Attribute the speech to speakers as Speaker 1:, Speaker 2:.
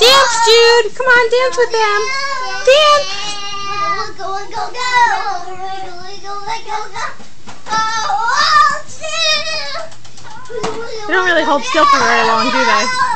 Speaker 1: Dance, Jude. Come on, dance with them. Dance. Go, They don't really hold still for very long, do they?